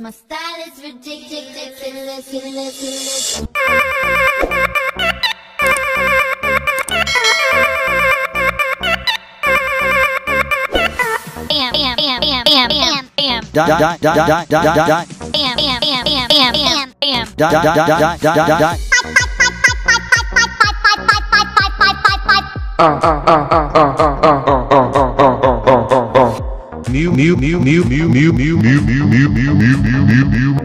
My style is ridiculous, ridiculous, ridiculous. Bam, bam, bam, bam, bam, bam, bam. Die, die, die, die, die, die, die. Bam, bam, bam, bam, bam, bam, bam. Die, die, die, die, die, die, die. New, new, new, new, new, new, new, new, new, new, new, new, new, new, new.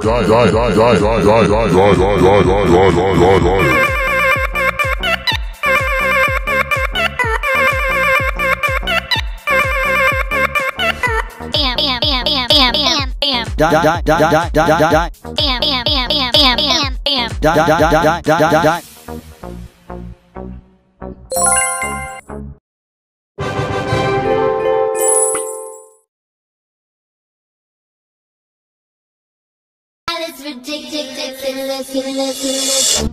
Die, die, die, die, die, die, die, die, die, die, die, die, die, Style is ridiculous, ridiculous, ridiculous.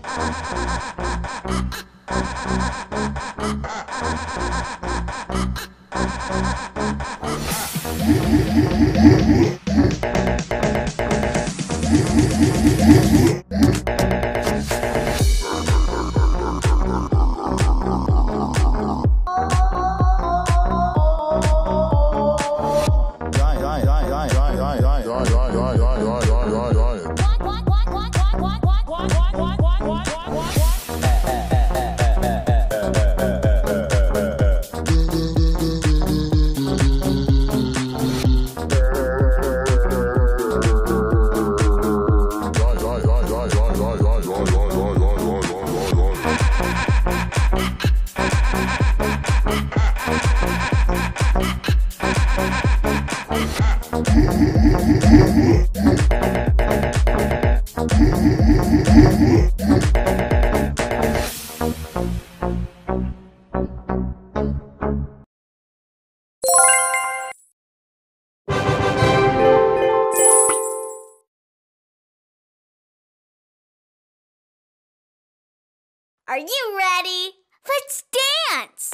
got it. Are you ready? Let's dance!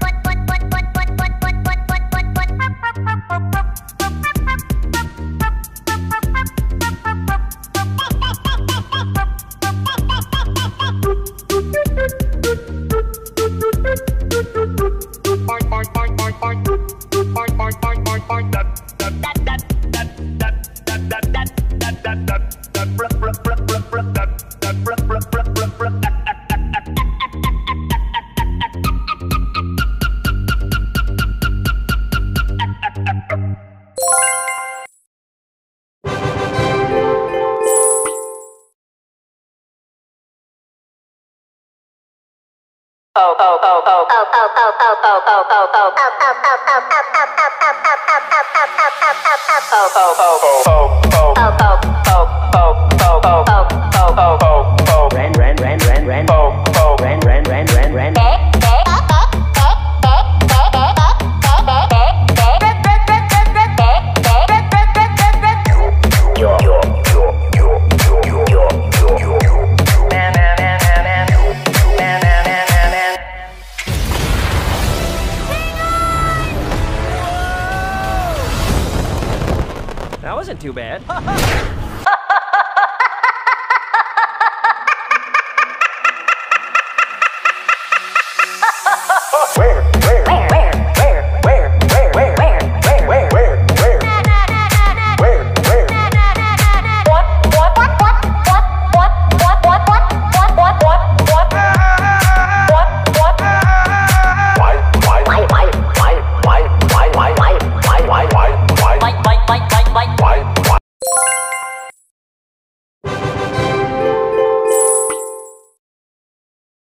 Ran, ran, ran, ran, ran. wasn't too bad. Where?